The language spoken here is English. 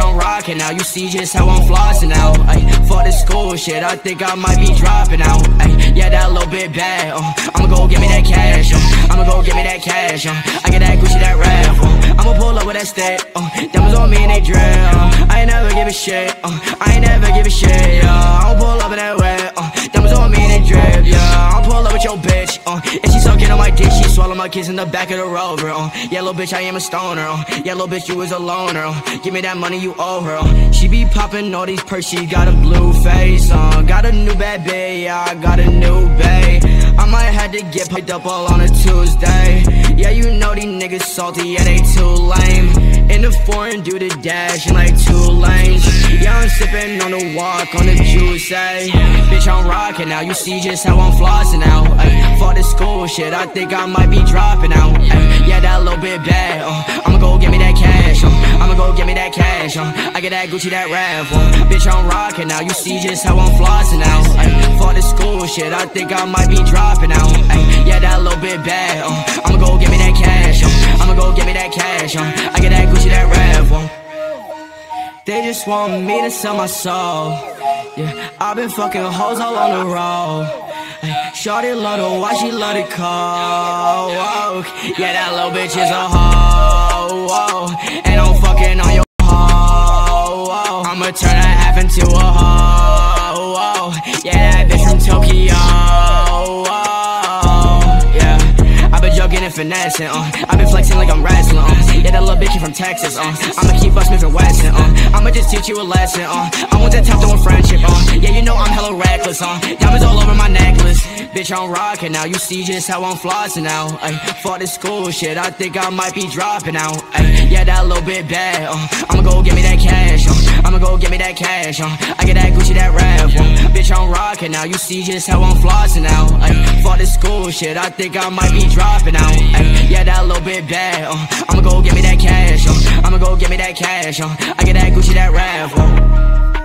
I'm rocking now. You see just how I'm flossing now. Ay, for the school shit, I think I might be dropping out. Ay, yeah, that little bit bad. Uh, I'ma go get me that cash. Uh, I'ma go get me that cash. Uh, I get that Gucci, that rap. Uh, I'ma pull up with that stick. Uh, diamonds on me and they drill. Uh, I ain't never give a shit. Uh, I ain't never give a shit. Yeah, I'ma pull up in that way. Uh, on me and they drip. Yeah, I'ma pull up with your bitch. Uh, and she on my dick. She swallow my kiss in the back of the rover. Uh, little bitch, I am a stoner. Uh, little bitch, you is a loner. Uh, give me that money, you owe her. Uh, she be popping all these Percs. She got a blue face. Uh, got a new bad. Yeah, I got a new bae. I might have to get picked up all on a Tuesday. Yeah, you know these niggas salty, yeah, they too lame. In the foreign, do the dash in like two lanes. Yeah, I'm sipping on the walk on the juice, ay. Bitch, I'm rocking now. You see just how I'm flossing now. Ay. For the school shit, I think I might be dropping out. Ay. Yeah, that little bit bad. Uh. I'ma go get me that cash. Uh. I'ma go get me that cash. Uh. I get that Gucci, that rap. Uh. Bitch, I'm rocking now. You see just how I'm flossing now. Ay. For the school shit, I think I might be dropping out. Ay. Yeah, that little bit bad. Uh. I'ma go get me that cash. Uh. I'ma go get me that cash. Uh. I get that Gucci, that rap. Uh. They just want me to sell my soul. Yeah, I've been fucking hoes all on the road. Ay, Shorty love to watch, she love to call. Whoa. Yeah, that little bitch is a hoe. And I'm fucking on your hoe. I'ma turn a half into a hoe. Yeah, that bitch from Tokyo. Joking and finessing, uh. I've been flexing like I'm wrestling, uh. Yeah, that little bitch from Texas, uh. I'ma keep us and Wesson, uh. I'ma just teach you a lesson, uh. I want that top doing friendship, uh. Yeah, you know I'm hella reckless, uh. Diamonds all over my necklace. Bitch, I'm rocking now. You see just how I'm flossing now. Ay, for this school shit, I think I might be dropping out. Ay, yeah, that little bit bad, uh. I'ma go get me that cash, uh. I'ma go get me that cash, uh. I get that Gucci, that rap, uh. Bitch, I'm rocking now. You see just how I'm flossing now. Ay, for this school shit, I think I might be dropping out. Ay, yeah, that little bit bad, uh. I'ma go get me that cash, uh. I'ma go get me that cash, uh. I get that Gucci, that rap, uh.